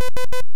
you.